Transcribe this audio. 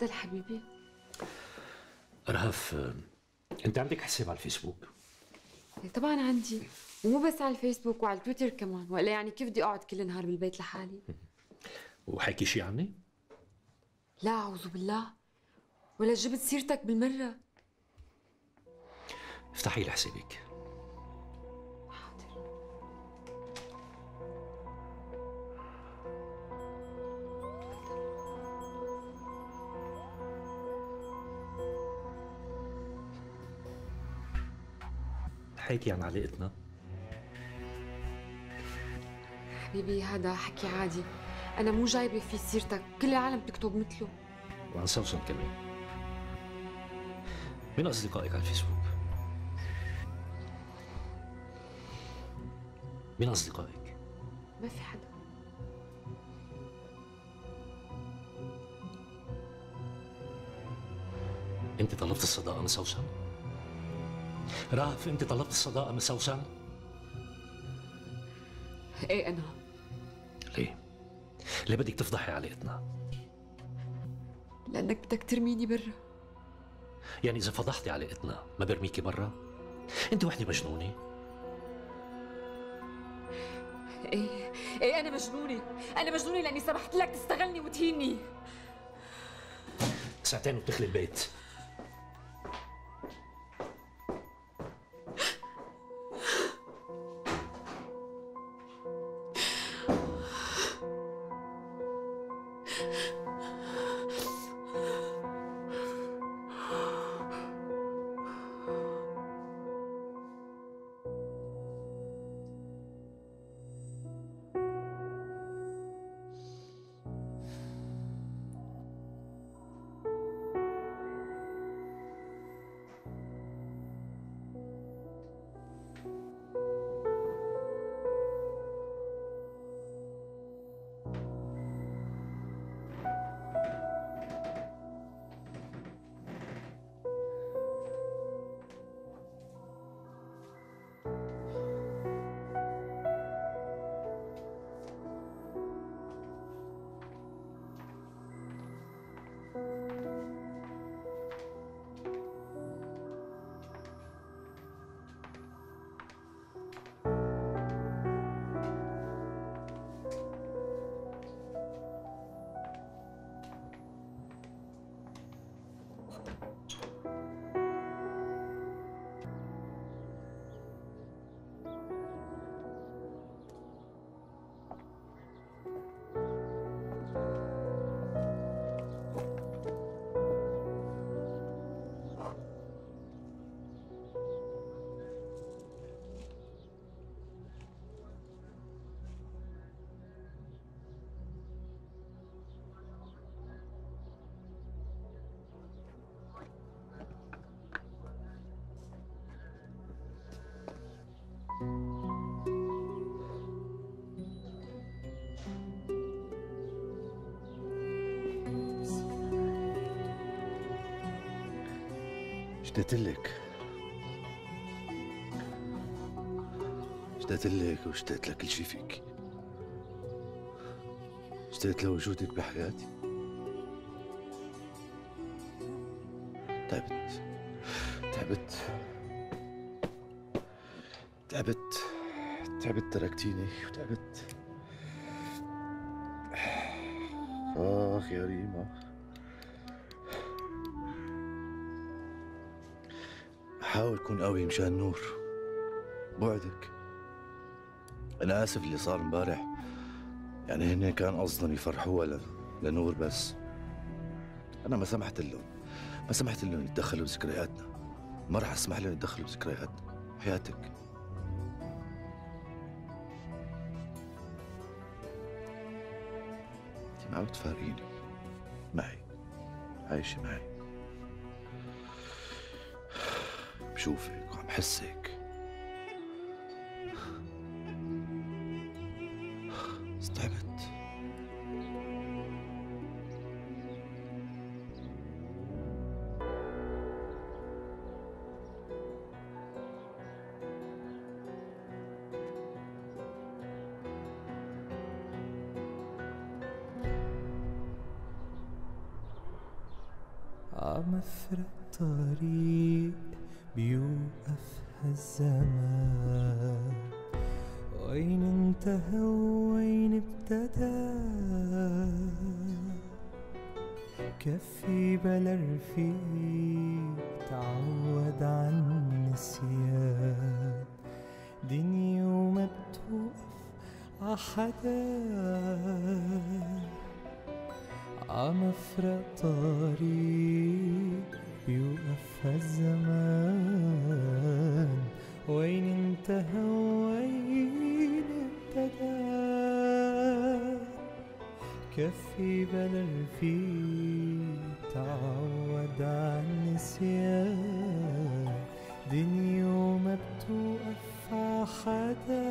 تفضل حبيبي رهف أنت عندك حساب على الفيسبوك؟ إيه طبعا عندي. ومو بس على الفيسبوك وعلى التويتر كمان. ولا يعني كيف بدي أقعد كل النهار بالبيت لحالي؟ وحكي شي عني؟ لا أعوذ بالله. ولا جبت سيرتك بالمرة. افتحي لي حسابك حكي عن علاقتنا؟ حبيبي هذا حكي عادي. أنا مو جايبة فيه سيرتك. كل العالم بتكتب مثله. وعن سوسن كمان مين أصدقائك على الفيسبوك؟ مين أصدقائك؟ ما في حدا. أنت طلبت الصداقة من سوسن رهف انت طلبت الصداقة من سوسن إيه أنا؟ ليه؟ ليه بدك تفضحي علاقتنا لأنك بدك ترميني برا. يعني إذا فضحتي علاقتنا ما برميكي برا؟ أنت وحدة مجنونة؟ إيه إيه أنا مجنونة؟ أنا مجنونة لأني سمحت لك تستغلني وتهيني ساعتين وبتخلي البيت. اشتقت لك؟ اشتقت لك واشتقت لكل شي فيك؟ اشتقت لوجودك بحياتي؟ تعبت. تعبت. تعبت. تعبت تركتيني وتعبت. آخ يا ريما حاول كون قوي مشان نور. بعدك. أنا آسف اللي صار امبارح. يعني هن كان قصدهم يفرحوها ل... لنور بس. أنا ما سمحت لهم. ما سمحت لهم يتدخلوا بذكرياتنا. ما راح أسمح لهم يتدخلوا بذكرياتنا. حياتك. ما عم تفارقيني معي. عايشة معي. بشوفك وعم حسك. استعبت عمفرق طريق. بيوقف هالزمان وين انتهى وين ابتدى. كفي بلا رفيق تعود عن النسيان. دنيا وما بتوقف عحدا عمفرق طريق. بيوقف هالزمان وين انتهى وين ابتدى؟ كفي بلا رفيق تعود عن النسيان دنيا وما بتوقف عحدا